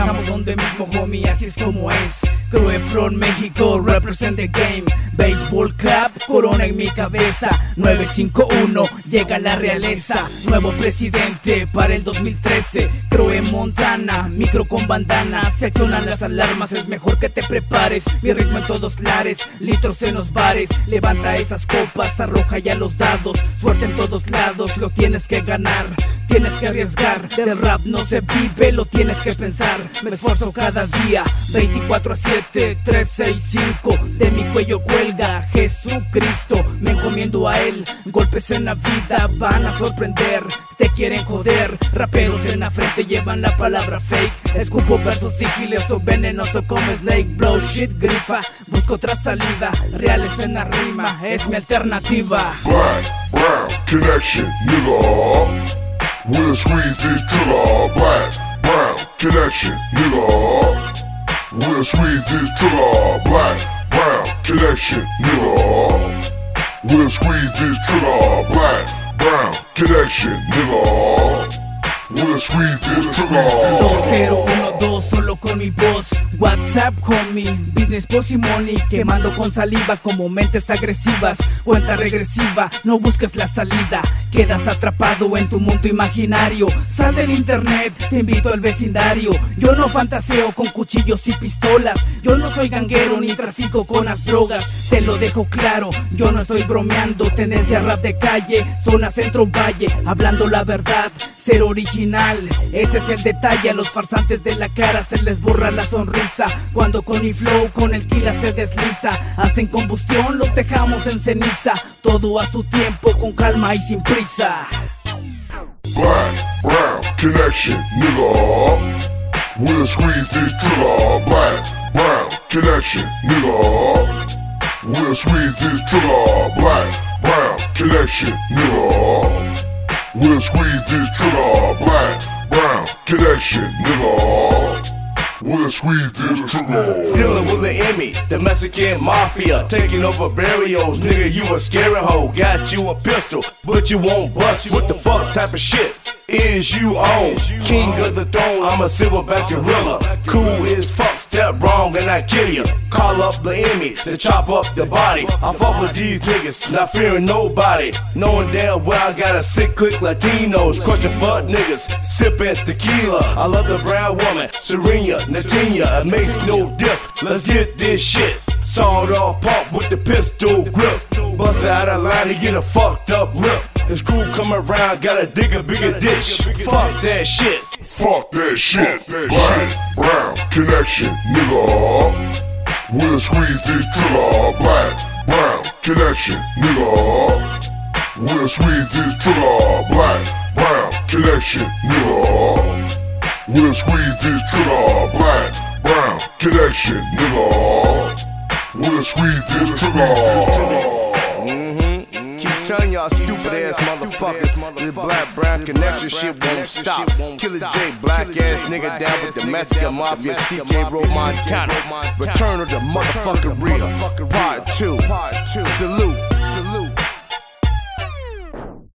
Estamos donde mismo, homie, así es como es. Crue from México, represent the game. Baseball cap, corona en mi cabeza. 951, llega la realeza. Nuevo presidente para el 2013. Crue Montana, micro con bandana. Se accionan las alarmas, es mejor que te prepares. Mi ritmo en todos lares, litros en los bares. Levanta esas copas, arroja ya los dados. Suerte en todos lados, lo tienes que ganar. Tienes que arriesgar, del rap no se vive, lo tienes que pensar. Me esfuerzo cada día, 24 a 7, 365. De mi cuello cuelga Jesucristo, me encomiendo a Él. Golpes en la vida van a sorprender, te quieren joder. Raperos en la frente llevan la palabra fake. Escupo versos sigiloso, venenoso como Snake. Blow shit, grifa, busco otra salida. Reales en la rima, es mi alternativa. Black, brown, connection, nigga. We'll squeeze this trigger. Black, brown, connection, nigga. We'll squeeze this trigger. Black, brown, connection, nigga. We'll squeeze this trigger. Black, brown, connection, nigga. We'll squeeze this trigger. 2012 solo con mi voz WhatsApp homie Business boss y money Quemando con saliva como mentes agresivas Cuenta regresiva No busques la salida Quedas atrapado en tu mundo imaginario Sal del internet Te invito al vecindario Yo no fantaseo con cuchillos y pistolas Yo no soy ganguero ni trafico con las drogas Te lo dejo claro Yo no estoy bromeando Tendencia rap de calle Zona centro valle Hablando la verdad Ser original ese es el detalle, a los farsantes de la cara se les borra la sonrisa. Cuando con mi flow, con el kila se desliza, hacen combustión, los dejamos en ceniza. Todo a su tiempo, con calma y sin prisa. Black, brown, connection, nigga. We'll squeeze this trigger. Black, brown, connection, nigga. We'll squeeze this trigger. Black, brown, connection, nigga. We'll squeeze this trigger. Black, brown, connection, nigga. We'll squeeze this trigger. Dealing with the Emmy, the Mexican mafia, taking over burials. Nigga, you a scary hoe. Got you a pistol, but you won't bust. What the fuck type of shit? is you own. King of the throne, I'm a silverback gorilla. Cool as fuck, step wrong and I kill you. Call up the enemy to chop up the body. I fuck with these niggas, not fearing nobody. Knowing damn well I got a sick click Latinos, crushing fuck niggas, sipping tequila. I love the brown woman, Serena, Natina, it makes no diff. Let's get this shit. Sawed off pump with the pistol grip. Bust out a line to get a fucked up lip. His crew come around, gotta dig a bigger ditch. Fuck that shit. Fuck that shit. Black, brown, connection, nigga. We'll squeeze this trigger. Black, brown, connection, nigga. We'll squeeze this trigger. Black, brown, connection, nigga. We'll squeeze this trigger. Black, brown, connection, nigga. We'll squeeze this trigger. Keep y'all stupid ass motherfuckers this black brown connection shit won't stop. Killer J, black ass nigga down with the Mexican mafia, CK Road Montana. Return of the motherfucking real. Part two. Salute.